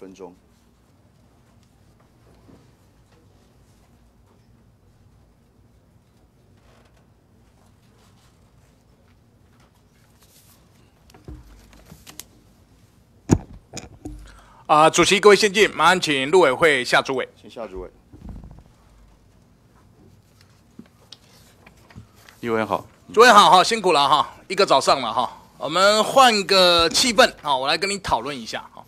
分钟。啊，主席，各位先进，马上请陆委会下主委。请下主委。立委好，主委好哈，辛苦了哈，一个早上了哈，我们换个气氛啊，我来跟你讨论一下哈。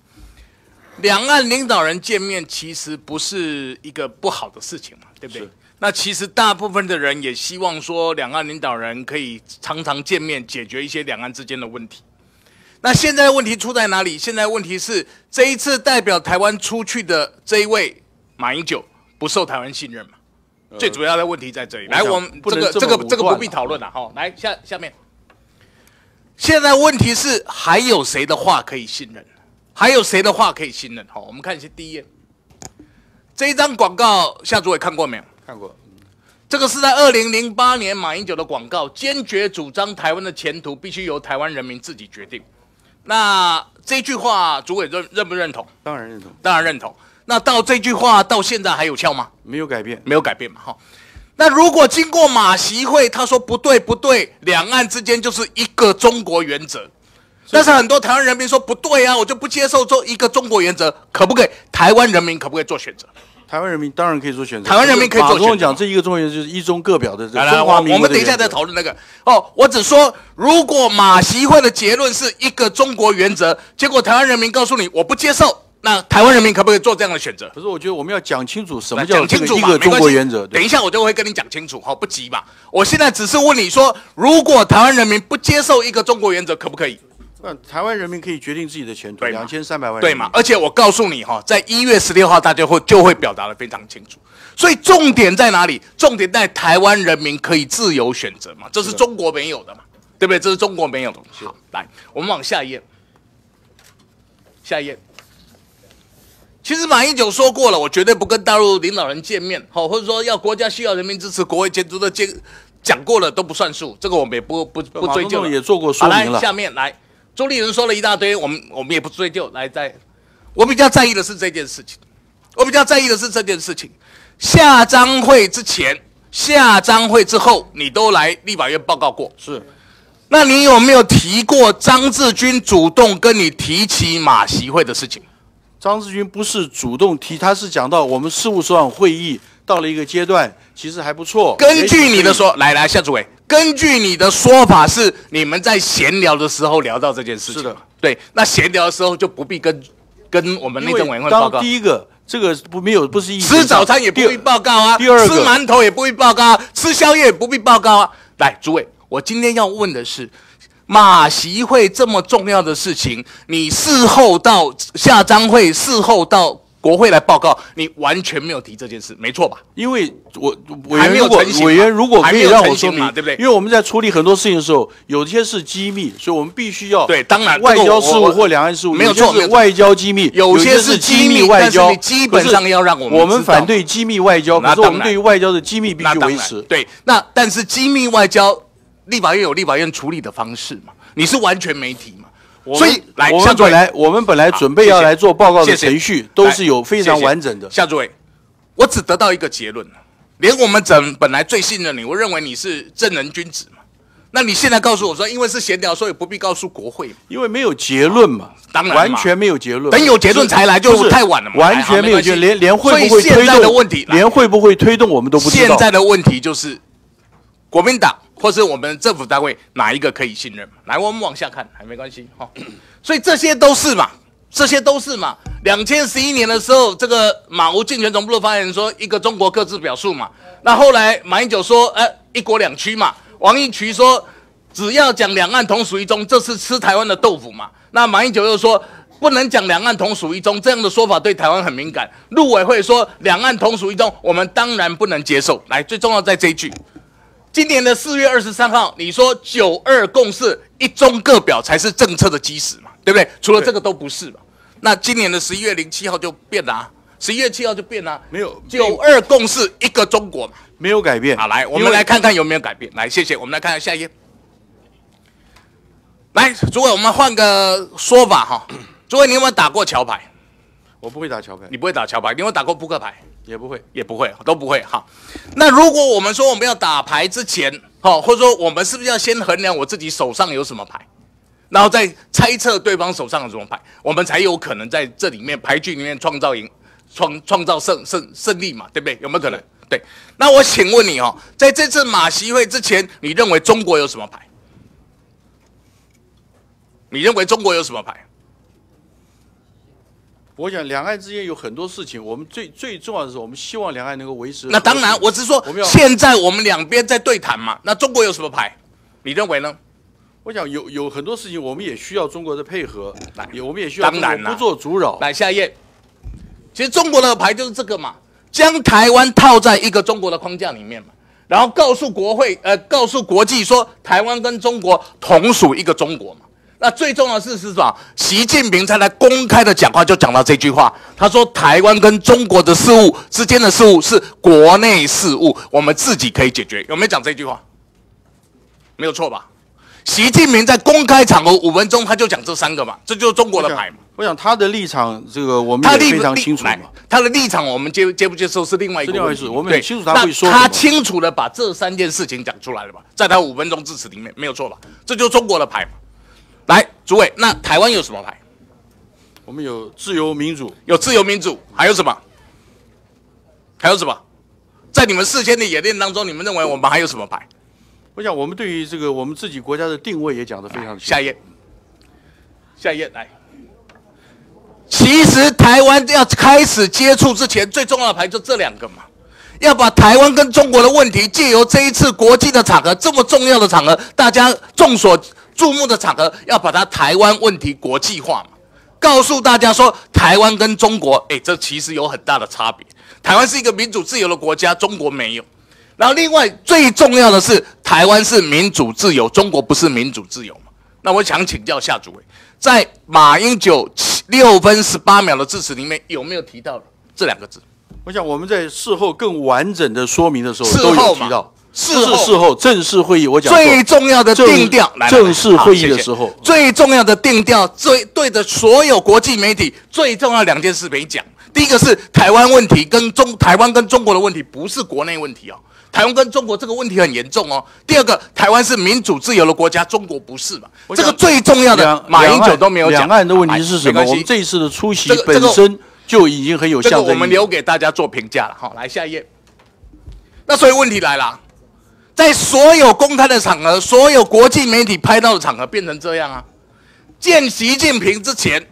两岸领导人见面其实不是一个不好的事情嘛，对不对？那其实大部分的人也希望说，两岸领导人可以常常见面，解决一些两岸之间的问题。那现在问题出在哪里？现在问题是这一次代表台湾出去的这一位马英九不受台湾信任嘛？最主要的问题在这里。来，我们这个这个这个不必讨论了哈。来下下面，现在问题是还有谁的话可以信任？还有谁的话可以信任？好，我们看一下第一页，这一张广告，夏主委看过没有？看过。这个是在二零零八年马英九的广告，坚决主张台湾的前途必须由台湾人民自己决定。那这句话，主委认认不认同？当然认同，当然认同。那到这句话到现在还有效吗？没有改变。没有改变嘛，哈。那如果经过马习会，他说不对不对，两岸之间就是一个中国原则。但是很多台湾人民说不对啊，我就不接受做一个中国原则，可不可以？台湾人民可不可以做选择？台湾人民当然可以做选择。台湾人民可以做马总统选择讲这一个中原则就是一中各表的这来来，我中华民我们等一下再讨论那个。哦，我只说，如果马习会的结论是一个中国原则，结果台湾人民告诉你我不接受，那台湾人民可不可以做这样的选择？可是我觉得我们要讲清楚什么叫一个中国原则。等一下我就会跟你讲清楚，好，不急嘛。我现在只是问你说，如果台湾人民不接受一个中国原则，可不可以？那台湾人民可以决定自己的前途，两千三百万人对嘛？？而且我告诉你哈，在一月十六号，大家会就会表达的非常清楚。所以重点在哪里？重点在台湾人民可以自由选择嘛，这是中国没有的嘛，对不对？这是中国没有的。好，来，我们往下一页，下一页。其实马英九说过了，我绝对不跟大陆领导人见面，好，或者说要国家需要人民支持，国会监督的监讲过了都不算数，这个我们也不不不追究了。也做过说好，来明了。下面来，朱立伦说了一大堆，我们我们也不追究。来，在我比较在意的是这件事情，我比较在意的是这件事情。下章会之前、下章会之后，你都来立法院报告过。是那你有没有提过张志军主动跟你提起马习会的事情？张志军不是主动提，他是讲到我们事务所长会议到了一个阶段，其实还不错。根据你的说，来来，夏主委，根据你的说法是你们在闲聊的时候聊到这件事情。是的，对，那闲聊的时候就不必跟跟我们内政委员会报告。第一个这个不没有不是一吃早餐也不必报告啊，第二个吃馒头也不必报告啊，吃宵夜也不必报告啊。来，诸位，我今天要问的是，马习会这么重要的事情，你事后到下章会，事后到国会来报告，你完全没有提这件事，没错吧？因为我委员如果委员如果可以让我说明，对不对因为我们在处理很多事情的时候，有些是机密，所以我们必须要对当然外交事务或两岸事务没有错是外交机密，有些是机机密外交，基本上要让我们我们反对机密外交，可是我们对于外交的机密必须维持。对，那但是机密外交，立法院有立法院处理的方式嘛，你是完全没提嘛。我所以们我们本来我们本来准备要来做报告的程序，都是有非常完整的。夏主委，我只得到一个结论，连我们整本来最信任你，我认为你是正人君子嘛。那你现在告诉我说，因为是闲聊，所以不必告诉国会嘛。因为没有结论嘛，当然完全没有结论。等有结论才来就是太晚了嘛完全没有结论，连连会不会推动在的问题连会不会推动我们都不知道。现在的问题就是，国民党或是我们政府单位哪一个可以信任？来，我们往下看，还没关系哈。所以这些都是嘛，这些都是嘛。两千十一年的时候，这个马吴竞选总部的发言人说一个中国各自表述嘛。那后来马英九说，呃，一国两区嘛。王义渠说，只要讲两岸同属一中，这是吃台湾的豆腐嘛。那马英九又说。不能讲两岸同属一中，这样的说法对台湾很敏感。陆委会说两岸同属一中，我们当然不能接受。来，最重要在这一句，今年的四月二十三号，你说九二共识、一中各表才是政策的基石嘛，对不对？除了这个都不是嘛。那今年的十一月零七号就变了、啊，十一月七号就变了、啊，没有九二共识一个中国嘛。没有改变。好，来，我们来看看有没有改变。来，谢谢，我们来看看下一页。来，诸位，我们换个说法哈。诸位，你有没有打过桥牌？我不会打桥牌，你不会打桥牌，你有没有打过扑克牌？也不会。也不会，都不会哈。那如果我们说我们要打牌之前，哈，或者说我们是不是要先衡量我自己手上有什么牌，然后再猜测对方手上有什么牌，我们才有可能在这里面牌局里面创造赢，创创造胜胜胜利嘛，对不对？有没有可能？对。那我请问你哦，在这次马席会之前，你认为中国有什么牌？你认为中国有什么牌？我想两岸之间有很多事情，我们最最重要的是，我们希望两岸能够维持。那当然，我是说现在我们两边在对谈嘛。那中国有什么牌？你认为呢？我想有有很多事情，我们也需要中国的配合来，也我们也需要当然啦中国不做阻扰。来下一页。其实中国的牌就是这个嘛，将台湾套在一个中国的框架里面嘛，然后告诉国会，呃，告诉国际说台湾跟中国同属一个中国嘛。那最重要的事是什么？习近平才来公开的讲话就讲到这句话，他说台湾跟中国的事务之间的事务是国内事务，我们自己可以解决。有没有讲这句话？没有错吧？习近平在公开场合五分钟他就讲这三个嘛，这就是中国的牌嘛。我想他的立场，这个我们也非常清楚嘛。他的立场我们接接不接受是另外一回事我们也清楚他会说他清楚的把这三件事情讲出来了吧，在他五分钟致辞里面没有错吧？这就是中国的牌嘛。来，诸位，那台湾有什么牌？我们有自由民主，有自由民主，还有什么？还有什么？在你们事先的演练当中，你们认为我们还有什么牌？我想我们对于这个我们自己国家的定位也讲得非常清楚。下一页，下一页来。其实台湾要开始接触之前，最重要的牌就这两个嘛，要把台湾跟中国的问题借由这一次国际的场合，这么重要的场合，大家众所注目的场合，要把它台湾问题国际化嘛，告诉大家说，台湾跟中国，哎，这其实有很大的差别。台湾是一个民主自由的国家，中国没有。然后另外最重要的是，台湾是民主自由，中国不是民主自由嘛？那我想请教夏主委，在马英九七六分十八秒的致辞里面有没有提到这两个字？我想我们在事后更完整的说明的时候事都有提到，事不是后事后正式会议我讲最重要的定调，正式会议的时候最重要的定调，最对着所有国际媒体最重要的两件事没讲。第一个是台湾问题跟中台湾跟中国的问题不是国内问题哦，台湾跟中国这个问题很严重哦。第二个，台湾是民主自由的国家，中国不是嘛？这个最重要的，马英九都没有讲。两岸的问题是什么？我们这一次的出席本身就已经很有这个象征意义。我们留给大家做评价了。好，来下一页。那所以问题来了，在所有公开的场合，所有国际媒体拍到的场合变成这样啊。见习近平之前，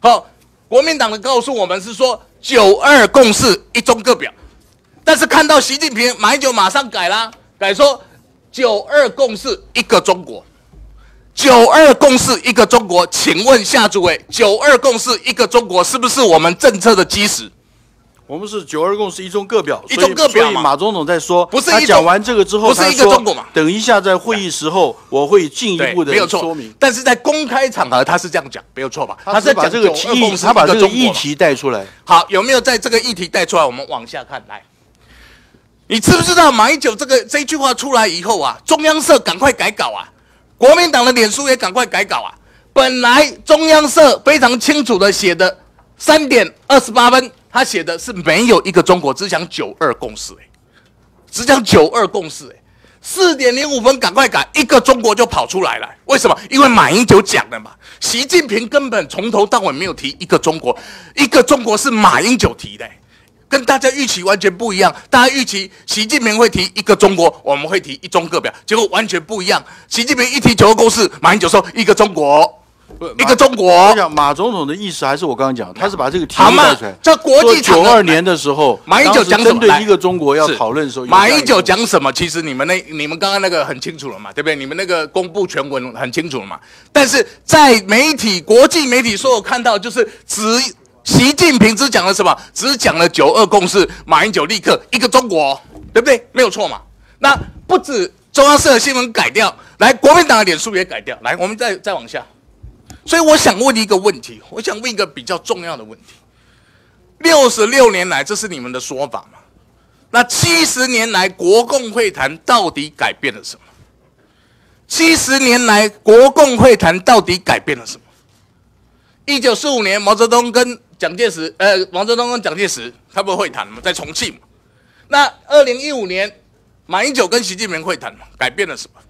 好、国民党的告诉我们是说九二共识一中各表，但是看到习近平马英九马上改啦，改说九二共识一个中国。九二共识一个中国，请问夏诸位，九二共识一个中国是不是我们政策的基石？我们是九二共识一中各表，一中各表嘛所以马总统在说，不是他讲完这个之后，不是一个中国嘛等一下在会议时候，我会进一，步的说明。但是在公开场合他是这样讲，没有错吧？他是把这个议，他把这个议题带出来。好，有没有在这个议题带出来？我们往下看来。你知不知道马英九这个这句话出来以后啊，中央社赶快改稿啊，国民党的脸书也赶快改稿啊。本来中央社非常清楚的写的三点二十八分，他写的是没有一个中国，只讲九二共识、哎，只讲九二共识、哎，四点零五分赶快改，一个中国就跑出来了。为什么？因为马英九讲的嘛，习近平根本从头到尾没有提一个中国，一个中国是马英九提的、跟大家预期完全不一样。大家预期习近平会提一个中国，我们会提一中各表，结果完全不一样。习近平一提九二共识，马英九说一个中国，一个中国我。讲马总统的意思还是我刚刚讲，他是把这个题好嘛目带出来。这国际九二年的时候，马英九讲什么针对一个中国要讨论的时候，马英九讲什么？其实你们那、你们刚刚那个很清楚了嘛，对不对？你们那个公布全文很清楚了嘛。但是在媒体、国际媒体所有看到，就是只习近平只讲了什么？只讲了九二共识，马英九立刻一个中国，对不对？没有错嘛。那不止中央社的新闻改掉，来国民党的脸书也改掉。来，我们再再往下。所以我想问一个问题，我想问一个比较重要的问题：六十六年来，这是你们的说法吗？那七十年来，国共会谈到底改变了什么？七十年来，国共会谈到底改变了什么？一九四五年毛泽东跟蒋介石，呃，毛泽东跟蒋介石他不会谈嘛，在重庆嘛。那二零一五年马英九跟习近平会谈嘛，改变了什么？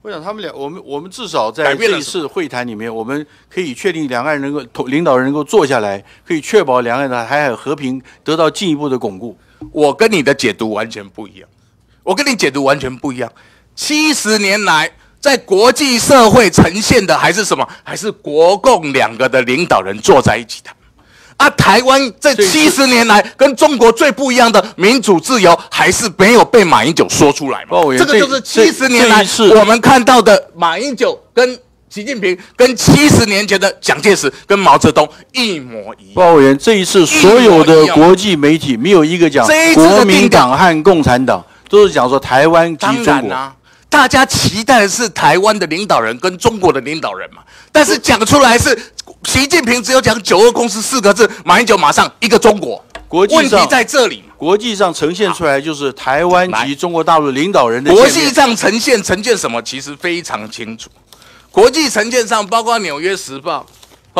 我想他们俩，我们我们至少在改变了这一次会谈里面，我们可以确定两岸能够同领导人能够坐下来，可以确保两岸的海海和平得到进一步的巩固。我跟你的解读完全不一样，我跟你解读完全不一样。七十年来，在国际社会呈现的还是什么？还是国共两个的领导人坐在一起谈。啊，台湾这七十年来跟中国最不一样的民主自由，还是没有被马英九说出来嘛这个就是这七十年来我们看到的马英九跟习近平，跟七十年前的蒋介石跟毛泽东一模一样。报委员，这一次所有的国际媒体没有一个讲这一次的国民党和共产党，都是讲说台湾及当中国。大家期待的是台湾的领导人跟中国的领导人嘛，但是讲出来是习近平只有讲“九二共识”四个字，马英九马上一个中国。国际问题在这里，国际上呈现出来就是台湾及中国大陆领导人的国际上呈现呈现什么，其实非常清楚。国际呈现上包括《纽约时报》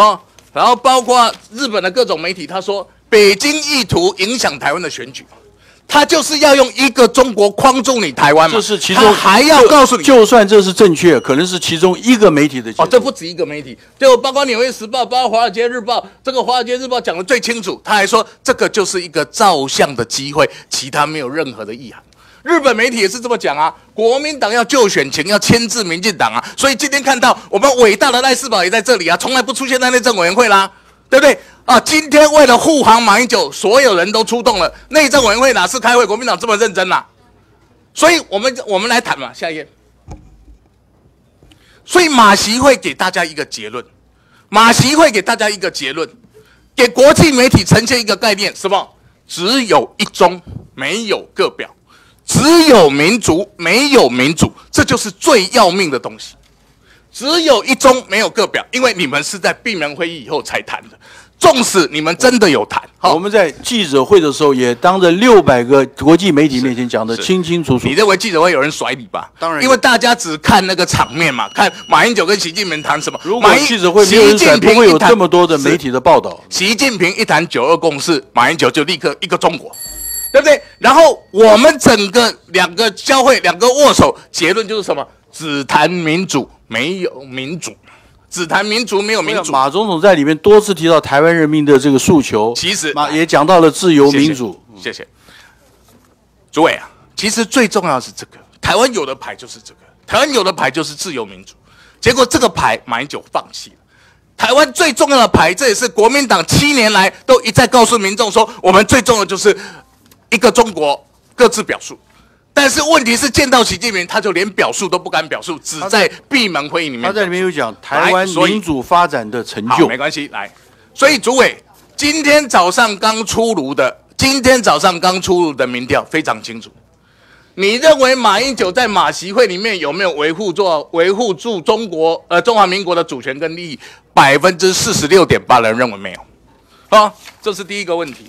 啊，然后包括日本的各种媒体，他说北京意图影响台湾的选举，他就是要用一个中国框住你台湾嘛，这是其中他还要告诉你。就算这是正确，可能是其中一个媒体的哦，这不止一个媒体，就包括《纽约时报》，包括《华尔街日报》。这个《华尔街日报》讲的最清楚，他还说这个就是一个照相的机会，其他没有任何的意涵。日本媒体也是这么讲啊，国民党要就选情，要牵制民进党啊，所以今天看到我们伟大的赖世宝也在这里啊，从来不出现在内政委员会啦，对不对？啊，今天为了护航马英九，所有人都出动了，内政委员会哪次开会，国民党这么认真啦、所以我们我们来谈嘛，下一页。所以马习会给大家一个结论，马习会给大家一个结论，给国际媒体呈现一个概念，什么？只有一中，没有个表；只有民族，没有民主，这就是最要命的东西。只有一中，没有个表，因为你们是在闭门会议以后才谈的。纵使你们真的有谈，好我们在记者会的时候，也当着六百个国际媒体面前讲的清清楚楚你。认为记者会有人甩你吧？当然因为大家只看那个场面嘛，看马英九跟习近平谈什么。如果记者会没有人甩，习近平不会有这么多的媒体的报道。习近平一谈九二共识，马英九就立刻一个中国，对不对？然后我们整个两个交会，两个握手，结论就是什么？只谈民主，没有民主；只谈民主，没有民主。马总统在里面多次提到台湾人民的这个诉求，其实马也讲到了自由民主。谢谢，诸位啊，其实最重要的是这个，台湾有的牌就是这个，台湾有的牌就是自由民主，结果这个牌马英九放弃了。台湾最重要的牌，这也是国民党七年来都一再告诉民众说，我们最重要的就是一个中国，各自表述。但是问题是，见到习近平，他就连表述都不敢表述，只在闭门会议里面。他在里面有讲台湾民主发展的成，就没。关系，来。所以主委，今天早上刚出炉的，今天早上刚出炉的民调非常清楚。你认为马英九在马习会里面有没有维护做维护住中国呃中华民国的主权跟利益？百分之四十六点八人认为没有，啊，这是第一个问题。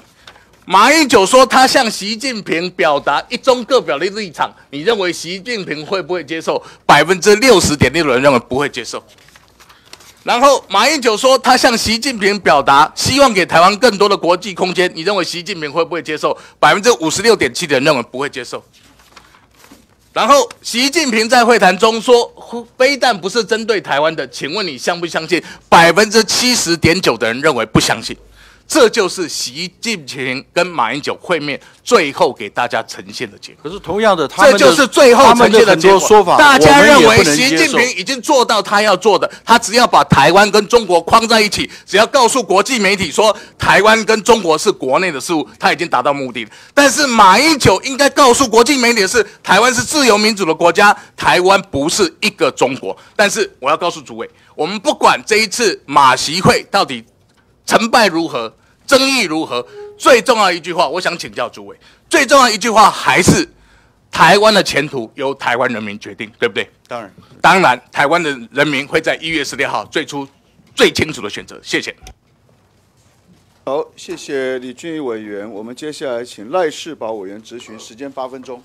马英九说他向习近平表达一中各表的立场，你认为习近平会不会接受？百分之六十点六的人认为不会接受。然后马英九说他向习近平表达希望给台湾更多的国际空间，你认为习近平会不会接受？百分之五十六点七的人认为不会接受。然后习近平在会谈中说，非但不是针对台湾的，请问你相不相信？百分之七十点九的人认为不相信。这就是习近平跟马英九会面最后给大家呈现的结果。可是同样的，他们这就是最后呈现的结果。说法，大家认为习近平已经做到他要做的，他只要把台湾跟中国框在一起，只要告诉国际媒体说台湾跟中国是国内的事务，他已经达到目的了。但是马英九应该告诉国际媒体的是，台湾是自由民主的国家，台湾不是一个中国。但是我要告诉诸位，我们不管这一次马习会到底成败如何，争议如何，最重要一句话，我想请教诸位，最重要一句话还是台湾的前途由台湾人民决定，对不对？当然。当然，台湾的人民会在一月十六号最初最清楚的选择。谢谢。好，谢谢李俊毅委员。我们接下来请赖世宝委员质询，时间八分钟。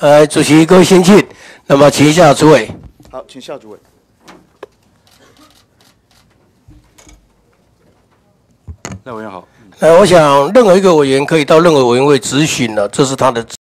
呃，呃，主席各位先进，那么请一下诸位。好，请下主位。赖委员好。呃，我想任何一个委员可以到任何委员会咨询了，这是他的。